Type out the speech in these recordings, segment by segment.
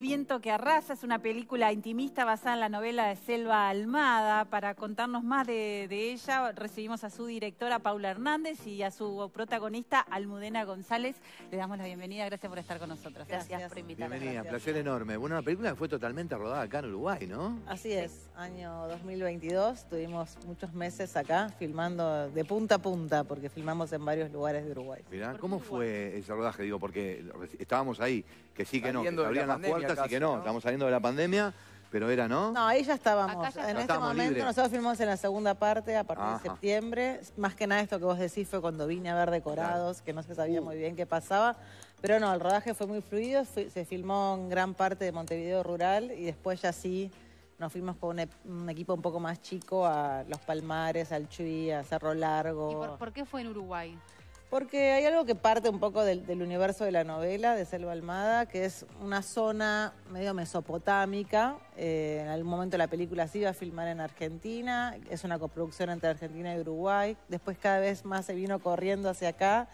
Viento que arrasa es una película intimista basada en la novela de Selva Almada. Para contarnos más de, ella, recibimos a su directora Paula Hernández y a su protagonista Almudena González. Le damos la bienvenida, gracias por estar con nosotros. Gracias, por invitarnos. Bienvenida, placer enorme. Bueno, una película que fue totalmente rodada acá en Uruguay, ¿no? Así es, año 2022, tuvimos muchos meses acá filmando de punta a punta, porque filmamos en varios lugares de Uruguay. Mirá, ¿cómo fue ese rodaje? Digo, porque estábamos ahí, que sí, que no, que abrían las puertas Así que no, estamos saliendo de la pandemia, pero era, ¿no? No, ahí ya estábamos. en este momento nosotros filmamos en la segunda parte a partir de septiembre. Más que nada esto que vos decís fue cuando vine a ver decorados, que no se sabía uh. muy bien qué pasaba. Pero no, el rodaje fue muy fluido, se filmó en gran parte de Montevideo Rural y después ya sí nos fuimos con un, equipo un poco más chico a Los Palmares, al Chuy, a Cerro Largo. ¿Y por qué fue en Uruguay? Porque hay algo que parte un poco del, universo de la novela de Selva Almada, que es una zona medio mesopotámica. Eh, en algún momento la película se iba a filmar en Argentina, es una coproducción entre Argentina y Uruguay. Después cada vez más se vino corriendo hacia acá.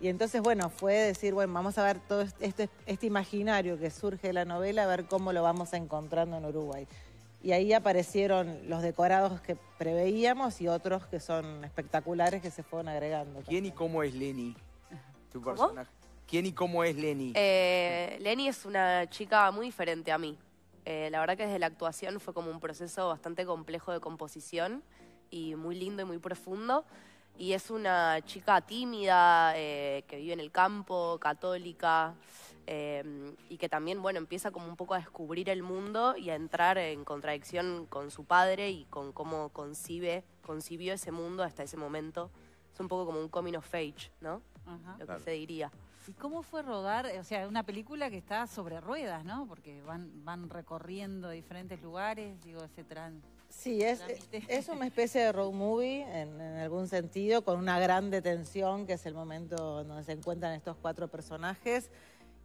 Y entonces, bueno, fue decir, bueno, vamos a ver todo este, este imaginario que surge de la novela, a ver cómo lo vamos encontrando en Uruguay y ahí aparecieron los decorados que preveíamos y otros que son espectaculares que se fueron agregando. ¿Quién y cómo es Lenny? Tu personaje. ¿Quién y cómo es Lenny? Eh, Lenny es una chica muy diferente a mí. Eh, la verdad que desde la actuación fue como un proceso bastante complejo de composición y muy lindo y muy profundo. Y es una chica tímida, eh, que vive en el campo, católica, Em, y que también, bueno, empieza como un poco a descubrir el mundo y a entrar en contradicción con su padre y con cómo concibe, concibió ese mundo hasta ese momento. Es un poco como un coming of age, ¿no? Lo que se diría. ¿Y cómo fue rodar? O sea, una película que está sobre ruedas, ¿no? Porque van, van recorriendo diferentes lugares, digo, ese tran. Sí, es, es una especie de road movie en, en, algún sentido, con una gran detención, que es el momento donde se encuentran estos cuatro personajes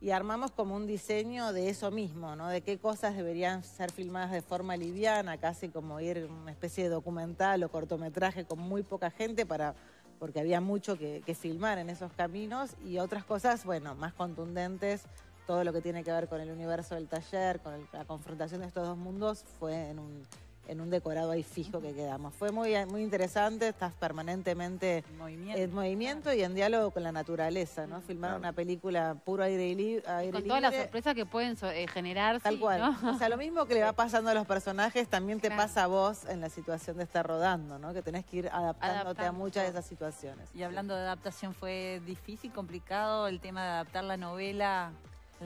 y armamos como un diseño de eso mismo, ¿no? De qué cosas deberían ser filmadas de forma liviana, casi como ir una especie de documental o cortometraje con muy poca gente para porque había mucho que, filmar en esos caminos y otras cosas, bueno, más contundentes, todo lo que tiene que ver con el universo del taller, con la confrontación de estos dos mundos, fue en un en un decorado ahí fijo que quedamos. Fue muy, muy interesante, estás permanentemente en movimiento y en diálogo con la naturaleza, ¿no? Filmar una película puro aire, libre. con todas las sorpresas que pueden eh, generar. Tal cual. O sea, lo mismo que le va pasando a los personajes, también te pasa a vos en la situación de estar rodando, ¿no? Que tenés que ir adaptándote a muchas de esas situaciones. Y hablando de adaptación, ¿fue difícil, complicado el tema de adaptar la novela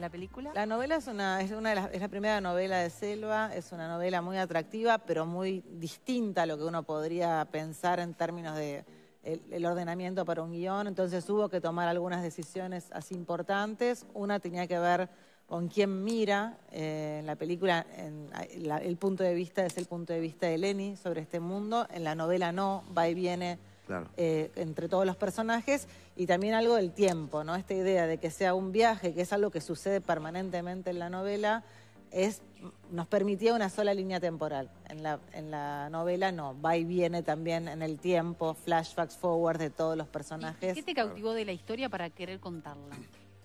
la película? La novela es una, es una es la primera novela de Selva, es una novela muy atractiva, pero muy distinta a lo que uno podría pensar en términos de el, ordenamiento para un guion. Entonces hubo que tomar algunas decisiones así importantes. Una tenía que ver con quién mira eh, en la película, el punto de vista es el punto de vista de Lenny sobre este mundo. En la novela no, va y viene eh, entre todos los personajes y también algo del tiempo, ¿no? Esta idea de que sea un viaje, que es algo que sucede permanentemente en la novela, es, nos permitía una sola línea temporal. En la, en la novela no, va y viene también en el tiempo, flashbacks forward de todos los personajes. ¿Qué te cautivó de la historia para querer contarla?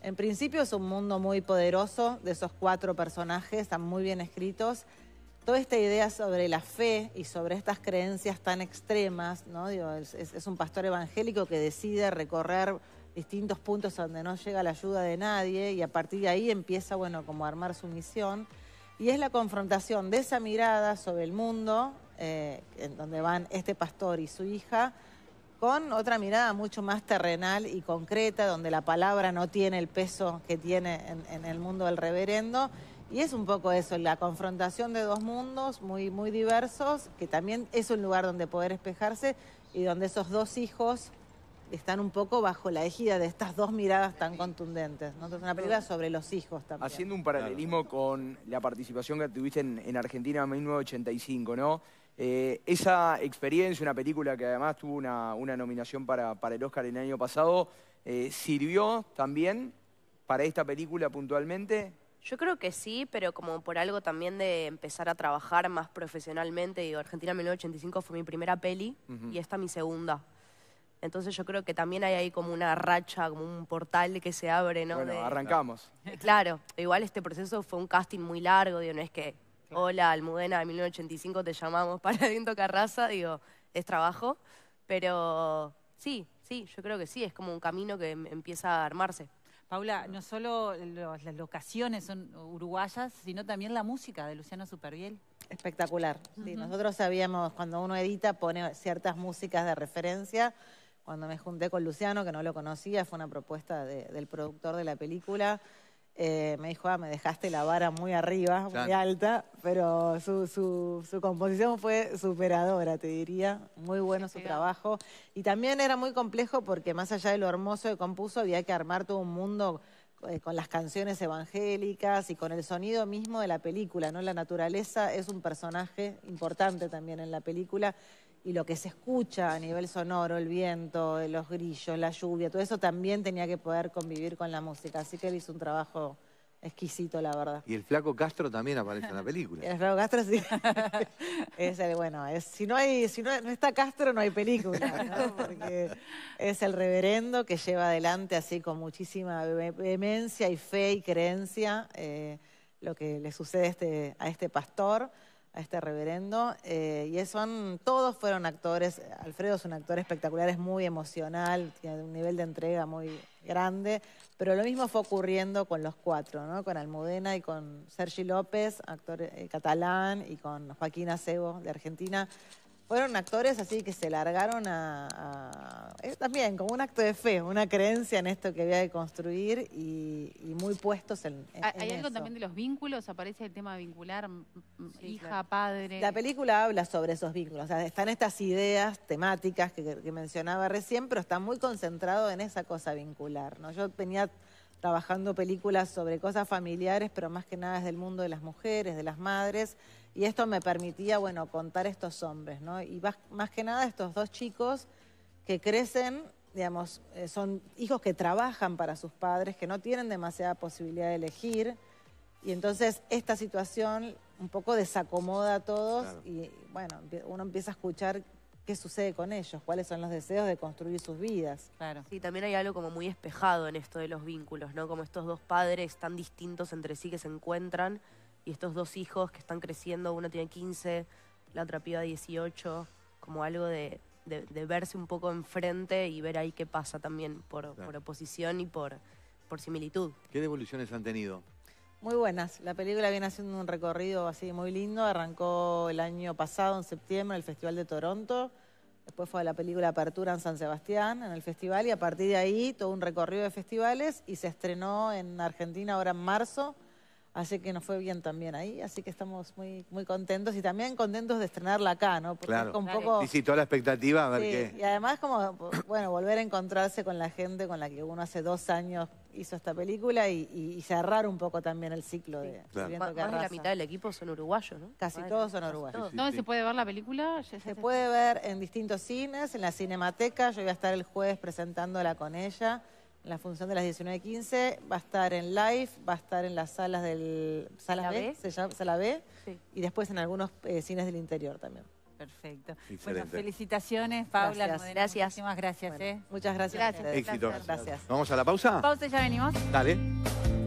En principio es un mundo muy poderoso de esos cuatro personajes, están muy bien escritos toda esta idea sobre la fe y sobre estas creencias tan extremas, ¿no? es, un pastor evangélico que decide recorrer distintos puntos donde no llega la ayuda de nadie y a partir de ahí empieza, bueno, como a armar su misión. Y es la confrontación de esa mirada sobre el mundo, eh, en donde van este pastor y su hija, con otra mirada mucho más terrenal y concreta, donde la palabra no tiene el peso que tiene en el mundo del reverendo y es un poco eso, la confrontación de dos mundos muy, muy diversos, que también es un lugar donde poder espejarse y donde esos dos hijos están un poco bajo la ejida de estas dos miradas tan contundentes. ¿no? Entonces, una película sobre los hijos también. Haciendo un paralelismo con la participación que tuviste en, Argentina en 1985, ¿no? Eh, esa experiencia, una película que además tuvo una, nominación para, para, el Oscar el año pasado, eh, ¿sirvió también para esta película puntualmente? Yo creo que sí, pero como por algo también de empezar a trabajar más profesionalmente. Digo, Argentina 1985 fue mi primera peli y esta mi segunda. Entonces yo creo que también hay ahí como una racha, como un portal que se abre, ¿no? Bueno, De- arrancamos. Claro, igual este proceso fue un casting muy largo, digo, no es que, hola, Almudena de 1985, te llamamos para Viento Carraza, digo, es trabajo, pero sí, sí, yo creo que sí, es como un camino que em- empieza a armarse. Paula, no solo los- las locaciones son uruguayas, sino también la música de Luciano Superviel. Espectacular. Sí, Nosotros sabíamos, cuando uno edita, pone ciertas músicas de referencia. Cuando me junté con Luciano, que no lo conocía, fue una propuesta de- del productor de la película. Eh, me dijo, ah, me dejaste la vara muy arriba, muy alta, pero su, su- su composición fue superadora, te diría. Muy bueno su trabajo. Y también era muy complejo porque más allá de lo hermoso que compuso, había que armar todo un mundo eh, con las canciones evangélicas y con el sonido mismo de la película, ¿no? La naturaleza es un personaje importante también en la película y lo que se escucha a nivel sonoro, el viento, los grillos, la lluvia, todo eso también tenía que poder convivir con la música. Así que él hizo un trabajo exquisito, la verdad. Y el flaco Castro también aparece en la película. el Alfredo Castro sí. es el, bueno, es, si no hay, si no, no está Castro, no hay película, ¿no? Porque es el reverendo que lleva adelante así con muchísima ve- vehemencia y fe y creencia eh, lo que le sucede a este, a este pastor, a este reverendo. eh, y son, todos fueron actores. Alfredo es un actor espectacular, es muy emocional, tiene un nivel de entrega muy grande. Pero lo mismo fue ocurriendo con los cuatro, ¿no? Con Almudena y con Sergi López, actor eh, catalán, y con Joaquín Acebo, de Argentina. Fueron actores así que se largaron a, a- eh, también como un acto de fe, una creencia en esto que había que construir y, y muy puestos en, en- Hay en algo eso. también de los vínculos, aparece el tema vincular, Sí, hija, claro. padre. La película habla sobre esos vínculos, o sea, están estas ideas temáticas que, que mencionaba recién, pero está muy concentrado en esa cosa vincular. ¿no? Yo venía trabajando películas sobre cosas familiares, pero más que nada desde el mundo de las mujeres, de las madres, y esto me permitía, bueno, contar estos hombres, ¿no? Y más, más que nada estos dos chicos que crecen, digamos, eh, son hijos que trabajan para sus padres, que no tienen demasiada posibilidad de elegir, y entonces esta situación un poco desacomoda a todos Claro. y bueno, uno empieza a escuchar qué sucede con ellos, cuáles son los deseos de construir sus vidas. Claro. Sí, también hay algo como muy espejado en esto de los vínculos, ¿no? Como estos dos padres tan distintos entre sí que se encuentran y estos dos hijos que están creciendo, uno tiene 15, la otra piba 18, como algo de, de- de verse un poco enfrente y ver ahí qué pasa también por, Claro. por oposición y por, por similitud. ¿Qué devoluciones han tenido? Muy buenas. La película viene haciendo un recorrido así muy lindo. Arrancó el año pasado, en septiembre, en el Festival de Toronto. Después fue la película Apertura en San Sebastián, en el festival. Y a partir de ahí, todo un recorrido de festivales. Y se estrenó en Argentina ahora en marzo. Así que nos fue bien también ahí. Así que estamos muy, muy contentos. Y también contentos de estrenarla acá, ¿no? Porque Claro. es un poco... Sí, sí, toda la expectativa, a ver Sí, qué. y además como, bueno, volver a encontrarse con la gente con la que uno hace dos años hizo esta película y, y- y cerrar un poco también el ciclo de, de Claro. Más, de la mitad del equipo son uruguayos, ¿no? Casi todos son uruguayos. todos. Sí, ¿Dónde sí. se puede ver la película? Se se- puede ver en distintos cines, en la Cinemateca, yo voy a estar el jueves presentándola con ella, la función de las 19.15, va a estar en live, va a estar en las salas del... ¿Sala ¿La B? B? Se llama Sala B, Sí. y después en algunos eh, cines del interior también. Perfecto. Bueno, felicitaciones, Paula. Gracias. Gracias. Muchísimas gracias. Bueno, ¿eh? muchas gracias. Gracias. Éxitos. Gracias. ¿Vamos a la pausa? Pausa y ya venimos. Dale.